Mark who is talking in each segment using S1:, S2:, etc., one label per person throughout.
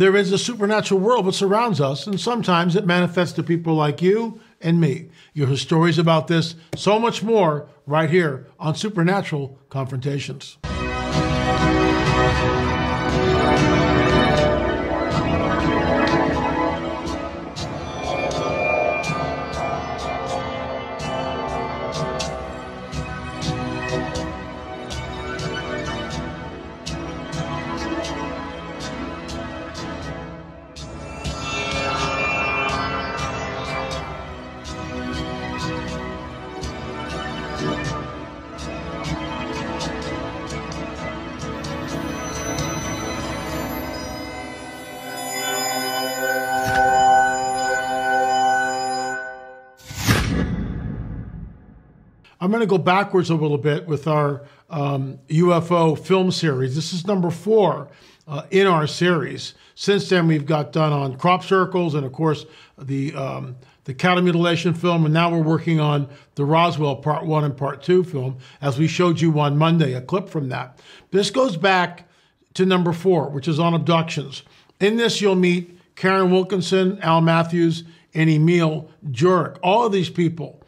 S1: There is a supernatural world that surrounds us, and sometimes it manifests to people like you and me. You hear stories about this, so much more, right here on Supernatural Confrontations. I'm going to go backwards a little bit with our um, UFO film series. This is number four uh, in our series. Since then, we've got done on crop circles and, of course, the um, the cattle mutilation film, and now we're working on the Roswell Part One and Part Two film, as we showed you on Monday, a clip from that. This goes back to number four, which is on abductions. In this, you'll meet Karen Wilkinson, Al Matthews, and Emil Jurek. All of these people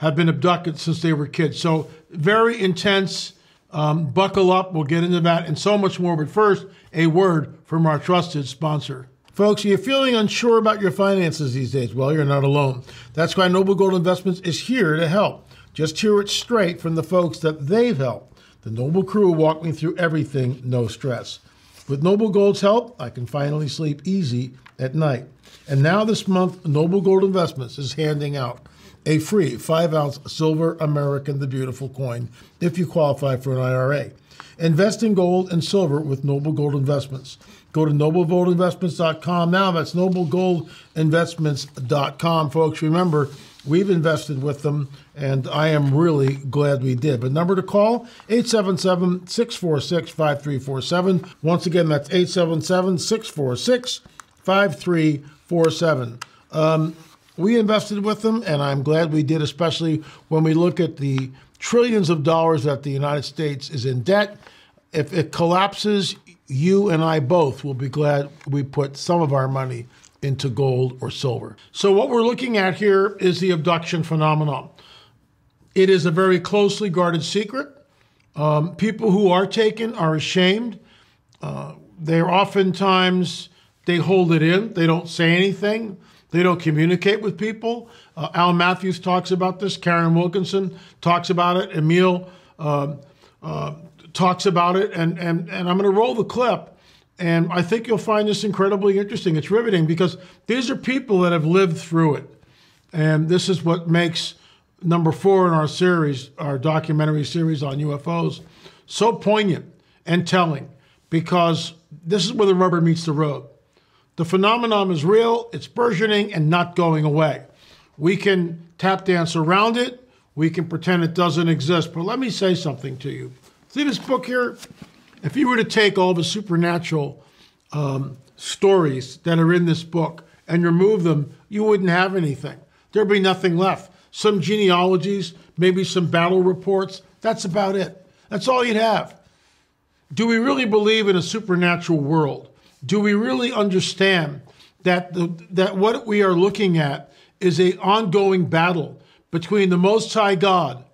S1: have been abducted since they were kids. So very intense. Um, buckle up. We'll get into that and so much more. But first, a word from our trusted sponsor. Folks, are you feeling unsure about your finances these days? Well, you're not alone. That's why Noble Gold Investments is here to help. Just hear it straight from the folks that they've helped. The Noble crew will walk me through everything, no stress. With Noble Gold's help, I can finally sleep easy at night. And now this month, Noble Gold Investments is handing out a free 5 ounce silver American the Beautiful coin if you qualify for an IRA. Invest in gold and silver with Noble Gold Investments. Go to noblegoldinvestments.com now. That's noblegoldinvestments.com, folks. Remember, we've invested with them, and I am really glad we did. But number to call 877 646 5347. Once again, that's 877 646 5347. Um, We invested with them, and I'm glad we did, especially when we look at the trillions of dollars that the United States is in debt. If it collapses, you and I both will be glad we put some of our money into gold or silver. So, what we're looking at here is the abduction phenomenon. It is a very closely guarded secret. Um, people who are taken are ashamed. Uh, they're oftentimes they hold it in. They don't say anything. They don't communicate with people. Uh, Al Matthews talks about this. Karen Wilkinson talks about it. Emil uh, uh, talks about it. And, and, and I'm going to roll the clip. And I think you'll find this incredibly interesting. It's riveting because these are people that have lived through it. And this is what makes number four in our series, our documentary series on UFOs, so poignant and telling because this is where the rubber meets the road. The phenomenon is real, it's burgeoning and not going away. We can tap dance around it, we can pretend it doesn't exist. But let me say something to you. See this book here? If you were to take all the supernatural um, stories that are in this book and remove them, you wouldn't have anything. There'd be nothing left. Some genealogies, maybe some battle reports. That's about it. That's all you'd have. Do we really believe in a supernatural world? Do we really understand that the, that what we are looking at is a ongoing battle between the Most High God,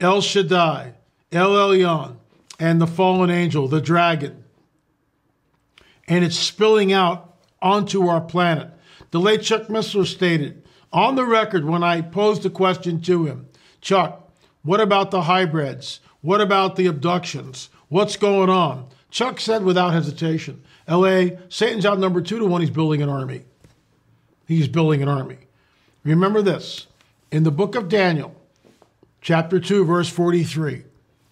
S1: El Shaddai, El Elyon, and the fallen angel, the dragon, and it's spilling out onto our planet. The late Chuck Missler stated on the record when I posed the question to him, Chuck, what about the hybrids? What about the abductions? What's going on? Chuck said without hesitation, LA, Satan's out number two to one. He's building an army. He's building an army. Remember this in the book of Daniel, chapter 2, verse 43,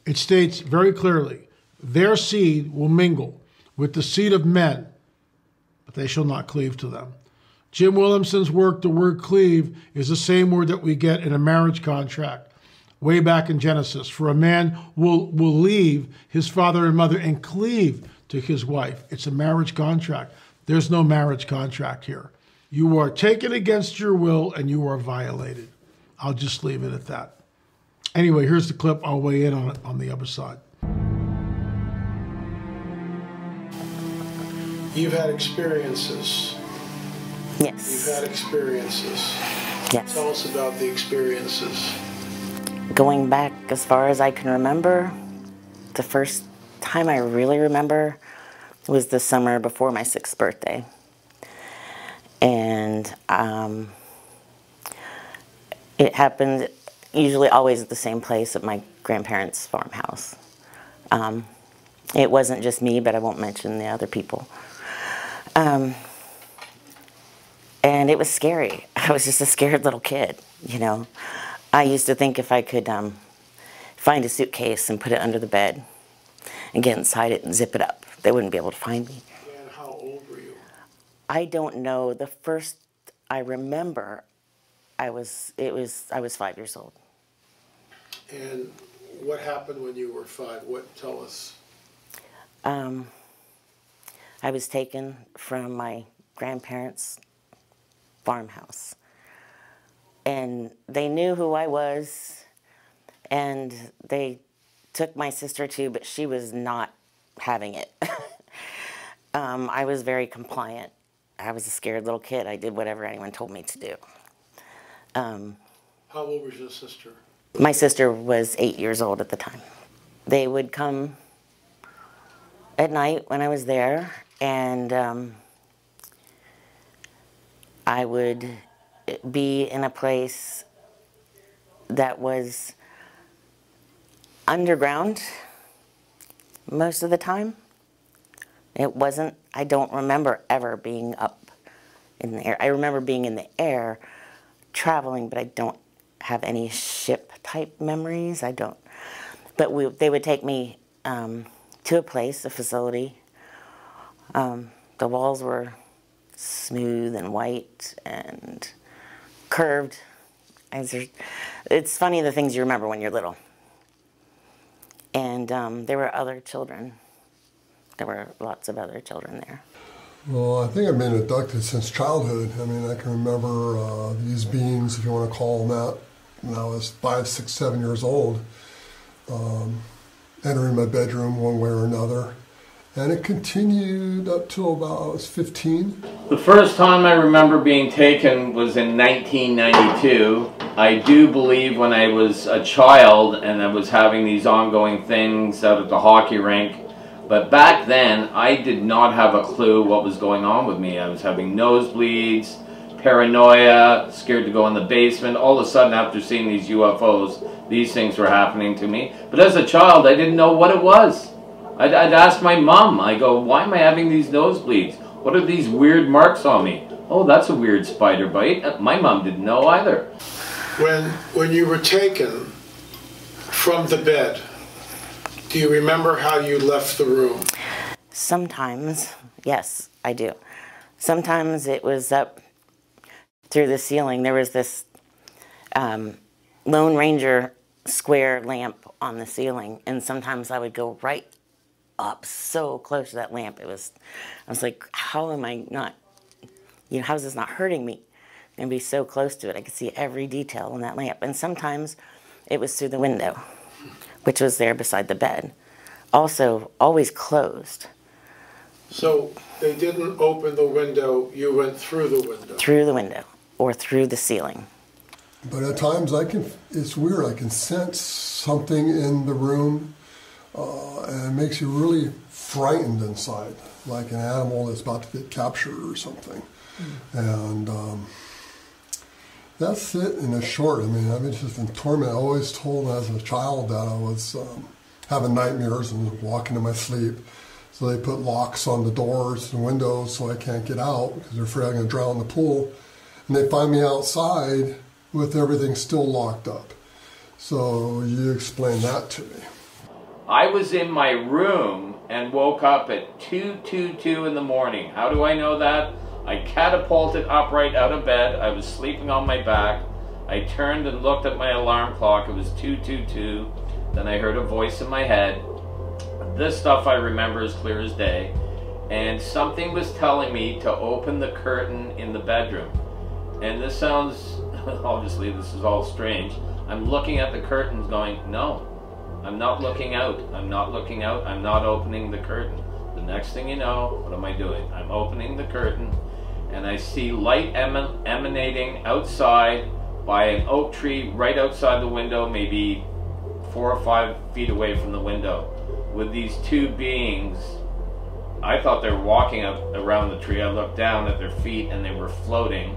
S1: it states very clearly their seed will mingle with the seed of men, but they shall not cleave to them. Jim Williamson's work, the word cleave, is the same word that we get in a marriage contract way back in Genesis. For a man will, will leave his father and mother and cleave to his wife. It's a marriage contract. There's no marriage contract here. You are taken against your will and you are violated. I'll just leave it at that. Anyway, here's the clip. I'll weigh in on it on the other side. You've had experiences.
S2: Yes.
S1: You've had experiences.
S2: yes.
S1: Tell us about the experiences.
S2: Going back as far as I can remember, the first time I really remember was the summer before my sixth birthday. And um, it happened usually always at the same place at my grandparents' farmhouse. Um, it wasn't just me, but I won't mention the other people. Um, and it was scary. I was just a scared little kid, you know. I used to think if I could um, find a suitcase and put it under the bed and get inside it and zip it up, they wouldn't be able to find me.
S1: And how old were you?
S2: I don't know. The first I remember, I was it was I was five years old.
S1: And what happened when you were five? What tell us?
S2: Um, I was taken from my grandparents' farmhouse, and they knew who I was, and they took my sister too, but she was not having it. um, I was very compliant. I was a scared little kid. I did whatever anyone told me to do. Um,
S1: How old was your sister?
S2: my sister was eight years old at the time. They would come at night when I was there, and um, I would be in a place that was underground most of the time. It wasn't, I don't remember ever being up in the air. I remember being in the air traveling, but I don't have any ship type memories. I don't. But we, they would take me um, to a place, a facility. Um, the walls were smooth and white and curved. It's funny the things you remember when you're little. And um, there were other children. There were lots of other children there.
S3: Well, I think I've been abducted since childhood. I mean, I can remember uh, these beings, if you want to call them that, when I was five, six, seven years old, um, entering my bedroom one way or another. And it continued up till about I was 15.
S4: The first time I remember being taken was in 1992. I do believe when I was a child and I was having these ongoing things out at the hockey rink. But back then, I did not have a clue what was going on with me. I was having nosebleeds, paranoia, scared to go in the basement. All of a sudden, after seeing these UFOs, these things were happening to me. But as a child, I didn't know what it was. I'd, I'd ask my mom, I go, why am I having these nosebleeds? What are these weird marks on me? Oh, that's a weird spider bite. My mom didn't know either.
S1: When when you were taken from the bed, do you remember how you left the room?
S2: Sometimes, yes, I do. Sometimes it was up through the ceiling. There was this um, Lone Ranger square lamp on the ceiling, and sometimes I would go right up so close to that lamp. It was, I was like, how am I not, you know, how is this not hurting me? And be so close to it. I could see every detail in that lamp. And sometimes it was through the window, which was there beside the bed. Also, always closed.
S1: So they didn't open the window, you went through the window.
S2: through the window or through the ceiling.
S3: But at times I can, it's weird, I can sense something in the room uh, and it makes you really frightened inside, like an animal that's about to get captured or something. And um, that's it in a short. I mean, I've been just in torment. I always told as a child that I was um, having nightmares and walking in my sleep. So they put locks on the doors and windows so I can't get out because they're afraid I'm going to drown in the pool. And they find me outside with everything still locked up. So you explain that to me.
S4: I was in my room and woke up at 2.22 in the morning. How do I know that? I catapulted upright out of bed. I was sleeping on my back. I turned and looked at my alarm clock. It was 2.22. Then I heard a voice in my head. This stuff I remember as clear as day. And something was telling me to open the curtain in the bedroom. And this sounds, obviously this is all strange. I'm looking at the curtains going, no, I'm not looking out. I'm not looking out. I'm not opening the curtain. The next thing you know, what am I doing? I'm opening the curtain and I see light eman- emanating outside by an oak tree right outside the window, maybe four or five feet away from the window, with these two beings. I thought they were walking up around the tree. I looked down at their feet and they were floating.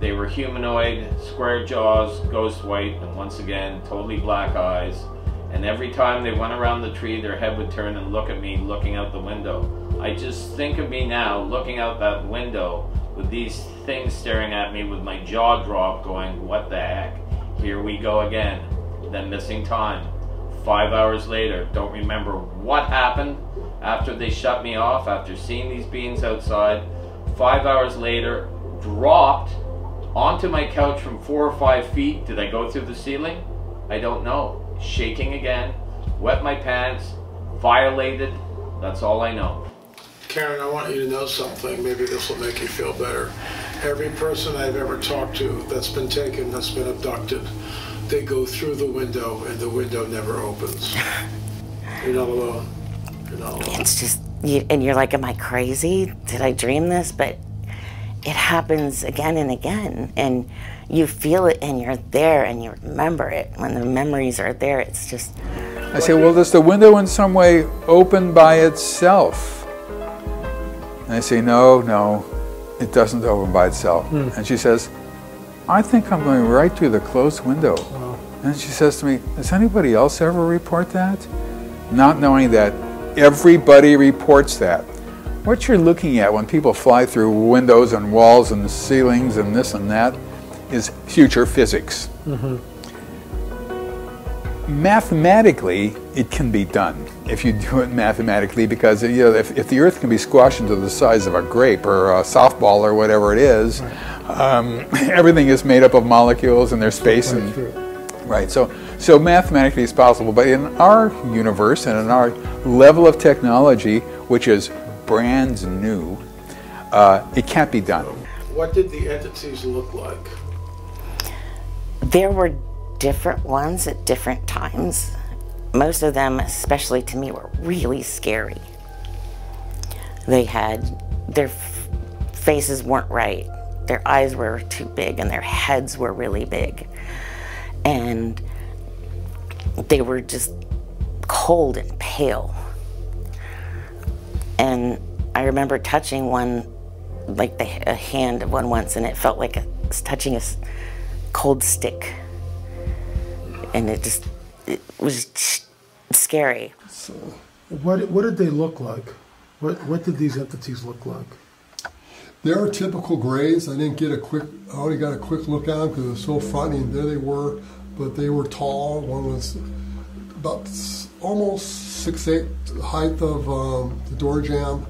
S4: They were humanoid, square jaws, ghost white, and once again, totally black eyes. And every time they went around the tree, their head would turn and look at me looking out the window. I just think of me now looking out that window with these things staring at me with my jaw dropped, going, What the heck? Here we go again. Then missing time. Five hours later, don't remember what happened after they shut me off, after seeing these beings outside. Five hours later, dropped onto my couch from four or five feet. Did I go through the ceiling? I don't know. Shaking again, wet my pants, violated. That's all I know.
S1: Karen, I want you to know something. Maybe this will make you feel better. Every person I've ever talked to that's been taken, that's been abducted, they go through the window and the window never opens. You're not alone. You're not alone.
S2: It's just, you, and you're like, am I crazy? Did I dream this? But it happens again and again. And you feel it and you're there and you remember it. When the memories are there, it's just,
S5: I say, well, does the window in some way open by itself? And I say, no, no, it doesn't open by itself. Hmm. And she says, I think I'm going right through the closed window. And she says to me, does anybody else ever report that? Not knowing that everybody reports that. What you're looking at when people fly through windows and walls and ceilings and this and that is future physics. Mathematically it can be done if you do it mathematically because you know if, if the earth can be squashed into the size of a grape or a softball or whatever it is um, everything is made up of molecules and there's space and right so so mathematically it's possible but in our universe and in our level of technology which is brand new uh, it can't be done
S1: What did the entities look like?
S2: there were different ones at different times. Most of them, especially to me, were really scary. They had, their f- faces weren't right. Their eyes were too big and their heads were really big. And they were just cold and pale. And I remember touching one, like the a hand of one once, and it felt like I was touching a cold stick. And it just, it was scary.
S1: What, what did they look like? What, what did these entities look like?
S3: They are typical grays. I didn't get a quick, I only got a quick look at them because it was so frightening. There they were, but they were tall. One was about s- almost six eight, height of um, the door jamb.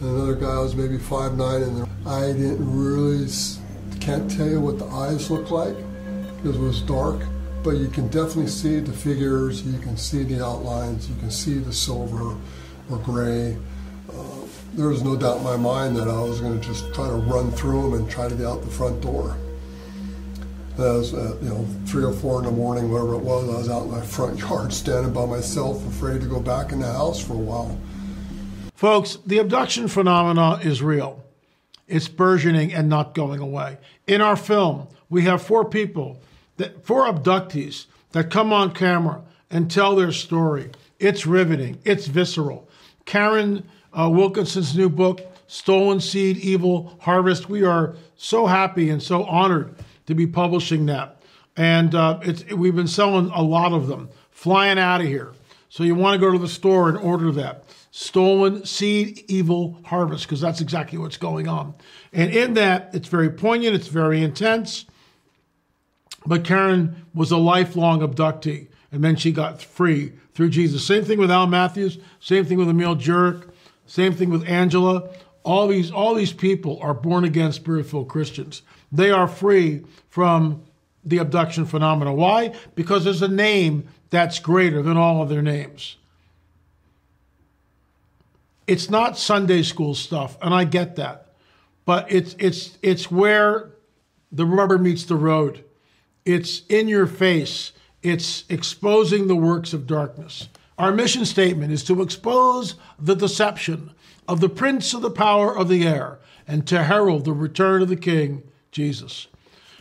S3: And another guy was maybe five nine, and I didn't really, can't tell you what the eyes looked like because it was dark. But you can definitely see the figures, you can see the outlines, you can see the silver or gray there was no doubt in my mind that I was going to just try to run through them and try to get out the front door. That was, uh, you know, three or four in the morning, whatever it was. I was out in my front yard, standing by myself, afraid to go back in the house for a while.
S1: Folks, the abduction phenomena is real. It's burgeoning and not going away. In our film, we have four people, that, four abductees that come on camera and tell their story. It's riveting. It's visceral. Karen uh, Wilkinson's new book, Stolen Seed, Evil Harvest. We are so happy and so honored to be publishing that. And uh, it's, we've been selling a lot of them, flying out of here. So you want to go to the store and order that. Stolen Seed, Evil Harvest, because that's exactly what's going on. And in that, it's very poignant, it's very intense. But Karen was a lifelong abductee, and then she got free through Jesus. Same thing with Al Matthews, same thing with Emil Jurek, same thing with Angela. All these, all these people are born again, spirit filled Christians. They are free from the abduction phenomena. Why? Because there's a name that's greater than all of their names. It's not Sunday school stuff, and I get that. But it's it's it's where the rubber meets the road. It's in your face. It's exposing the works of darkness. Our mission statement is to expose the deception of the prince of the power of the air and to herald the return of the King, Jesus.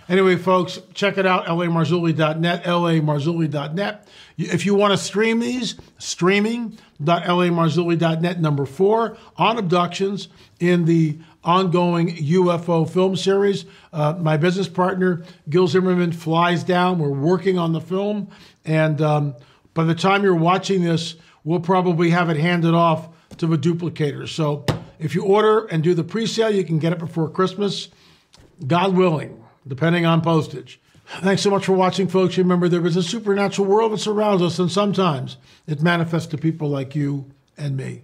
S1: Anyway, folks, check it out, lamarzulli.net, lamarzulli.net. If you want to stream these, streaming.lamarzulli.net, number four, on abductions in the ongoing UFO film series. Uh, my business partner, Gil Zimmerman, flies down. We're working on the film. And um, by the time you're watching this, we'll probably have it handed off to the duplicator. So if you order and do the pre sale, you can get it before Christmas, God willing depending on postage. Thanks so much for watching, folks. Remember, there is a supernatural world that surrounds us, and sometimes it manifests to people like you and me.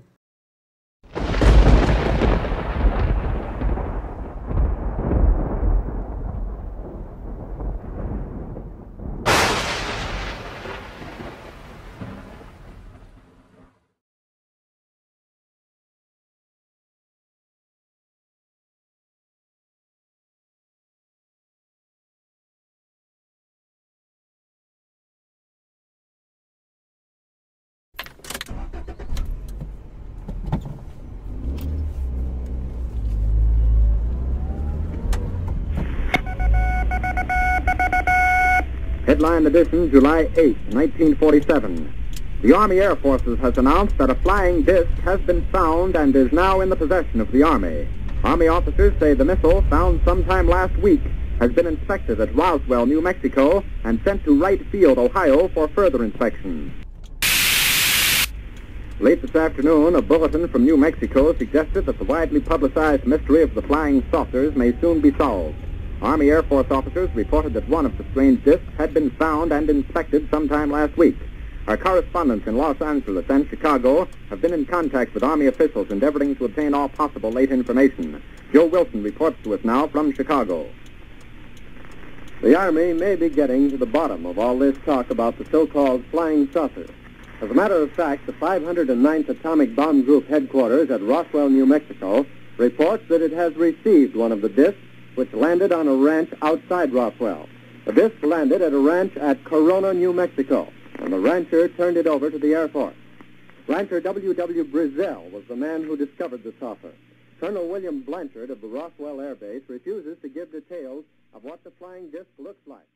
S6: Headline edition, July 8, 1947. The Army Air Forces has announced that a flying disc has been found and is now in the possession of the Army. Army officers say the missile, found sometime last week, has been inspected at Roswell, New Mexico, and sent to Wright Field, Ohio, for further inspection. Late this afternoon, a bulletin from New Mexico suggested that the widely publicized mystery of the flying saucers may soon be solved. Army Air Force officers reported that one of the strange discs had been found and inspected sometime last week. Our correspondents in Los Angeles and Chicago have been in contact with Army officials endeavoring to obtain all possible late information. Joe Wilson reports to us now from Chicago.
S7: The Army may be getting to the bottom of all this talk about the so-called flying saucer. As a matter of fact, the 509th Atomic Bomb Group headquarters at Roswell, New Mexico, reports that it has received one of the discs which landed on a ranch outside Roswell. The disc landed at a ranch at Corona, New Mexico, and the rancher turned it over to the Air Force. Rancher W. W. Brazel was the man who discovered the saucer. Colonel William Blanchard of the Roswell Air Base refuses to give details of what the flying disc looks like.